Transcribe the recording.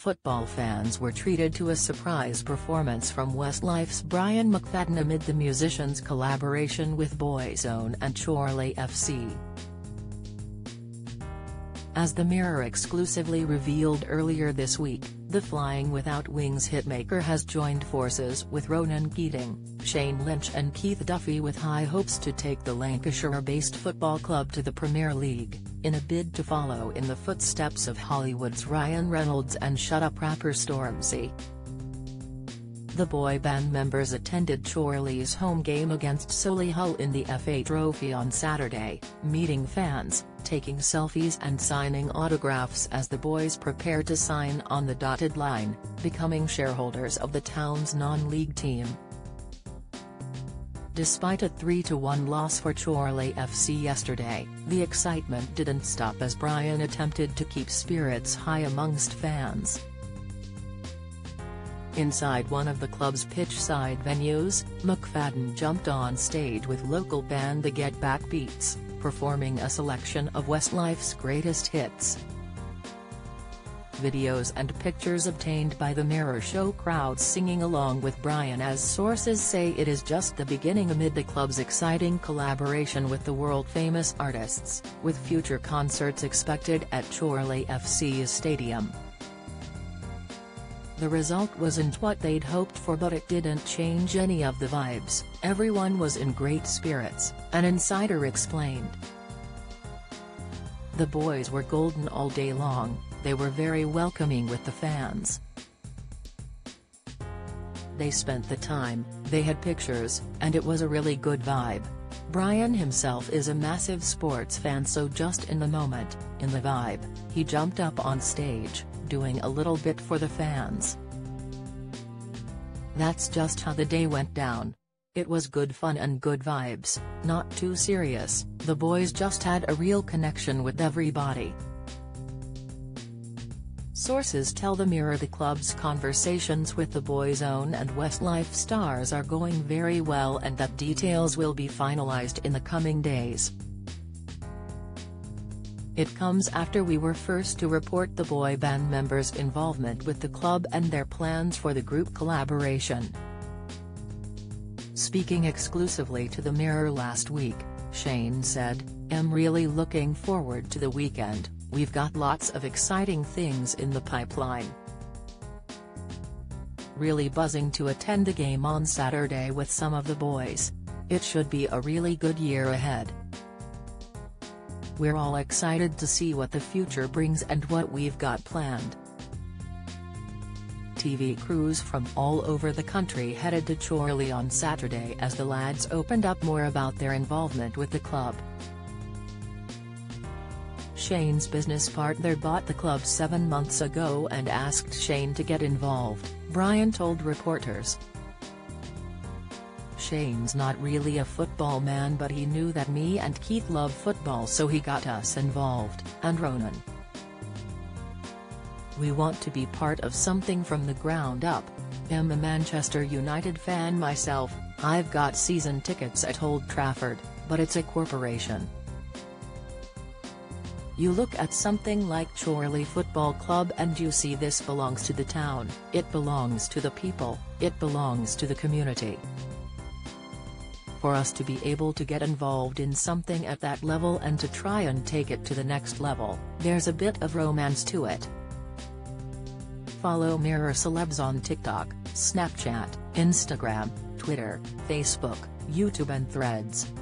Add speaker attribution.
Speaker 1: football fans were treated to a surprise performance from Westlife's Brian McFadden amid the musician's collaboration with Boyzone and Chorley FC. As the Mirror exclusively revealed earlier this week, the Flying Without Wings hitmaker has joined forces with Ronan Keating, Shane Lynch and Keith Duffy with high hopes to take the Lancashire-based football club to the Premier League, in a bid to follow in the footsteps of Hollywood's Ryan Reynolds and Shut Up rapper Stormzy. The boy band members attended Chorley's home game against Solihull in the FA Trophy on Saturday, meeting fans, taking selfies and signing autographs as the boys prepare to sign on the dotted line, becoming shareholders of the town's non-league team. Despite a 3-1 loss for Chorley FC yesterday, the excitement didn't stop as Brian attempted to keep spirits high amongst fans. Inside one of the club's pitch-side venues, McFadden jumped on stage with local band the Get Back Beats, performing a selection of Westlife's greatest hits. Videos and pictures obtained by the Mirror show crowds singing along with Brian as sources say it is just the beginning amid the club's exciting collaboration with the world-famous artists, with future concerts expected at Chorley FC's stadium. The result wasn't what they'd hoped for but it didn't change any of the vibes, everyone was in great spirits, an insider explained. The boys were golden all day long, they were very welcoming with the fans. They spent the time, they had pictures, and it was a really good vibe. Brian himself is a massive sports fan so just in the moment, in the vibe, he jumped up on stage, doing a little bit for the fans. That's just how the day went down. It was good fun and good vibes, not too serious, the boys just had a real connection with everybody. Sources tell the Mirror the club's conversations with the Boyzone and Westlife stars are going very well and that details will be finalized in the coming days. It comes after we were first to report the boy band members' involvement with the club and their plans for the group collaboration. Speaking exclusively to the Mirror last week, Shane said, I'm really looking forward to the weekend, we've got lots of exciting things in the pipeline. Really buzzing to attend the game on Saturday with some of the boys. It should be a really good year ahead. We're all excited to see what the future brings and what we've got planned. TV crews from all over the country headed to Chorley on Saturday as the lads opened up more about their involvement with the club. Shane's business partner bought the club seven months ago and asked Shane to get involved, Brian told reporters. Shane's not really a football man but he knew that me and Keith love football so he got us involved, and Ronan. We want to be part of something from the ground up. I'm a Manchester United fan myself, I've got season tickets at Old Trafford, but it's a corporation. You look at something like Chorley Football Club and you see this belongs to the town, it belongs to the people, it belongs to the community. For us to be able to get involved in something at that level and to try and take it to the next level, there's a bit of romance to it. Follow Mirror Celebs on TikTok, Snapchat, Instagram, Twitter, Facebook, YouTube and Threads.